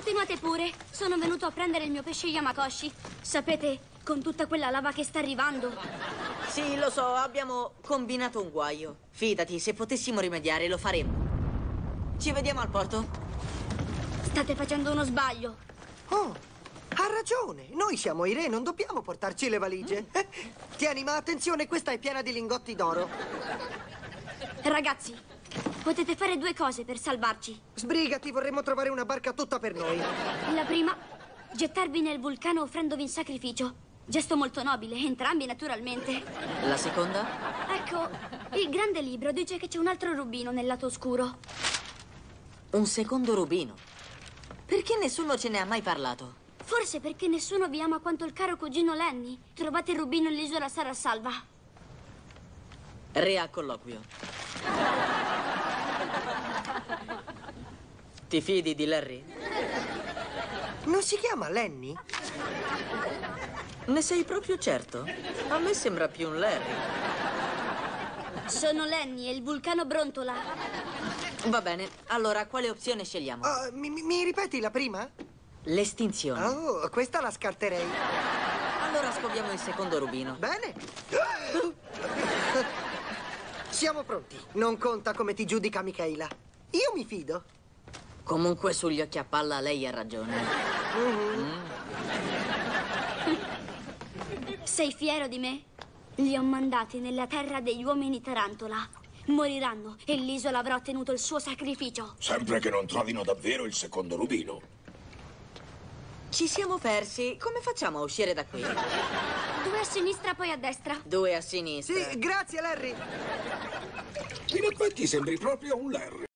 Continuate pure. Sono venuto a prendere il mio pesce Yamakoshi. Sapete, con tutta quella lava che sta arrivando. Sì, lo so, abbiamo combinato un guaio. Fidati, se potessimo rimediare lo faremmo. Ci vediamo al porto? State facendo uno sbaglio. Oh, ha ragione. Noi siamo i re, non dobbiamo portarci le valigie. Eh, Tieni, ma attenzione, questa è piena di lingotti d'oro. Ragazzi, potete fare due cose per salvarci. Sbrigati, vorremmo trovare una barca tutta per noi. La prima, gettarvi nel vulcano offrendovi in sacrificio. Gesto molto nobile, entrambi naturalmente. La seconda? Ecco, il grande libro dice che c'è un altro rubino nel lato oscuro. Un secondo rubino. Perché nessuno ce ne ha mai parlato? Forse perché nessuno vi ama quanto il caro cugino Lenny. Trovate il rubino e l'isola sarà salva. Re a colloquio. Ti fidi di Larry? Non si chiama Lenny? Ne sei proprio certo? A me sembra più un Larry. Sono Lenny e il vulcano brontola. Va bene, allora quale opzione scegliamo? Oh, mi, mi- mi ripeti la prima? L'estinzione. Oh, questa la scarterei. Allora scopriamo il secondo rubino. Bene. Siamo pronti. Non conta come ti giudica Michaela. Io mi fido. Comunque sugli occhi a palla lei ha ragione. Sei fiero di me? Li ho mandati nella terra degli uomini tarantola. Moriranno e l'isola avrà ottenuto il suo sacrificio. Sempre che non trovino davvero il secondo rubino. Ci siamo persi. Come facciamo a uscire da qui? Due a sinistra, poi a destra. Due a sinistra. Sì, grazie, Larry. In effetti sembri proprio un Larry.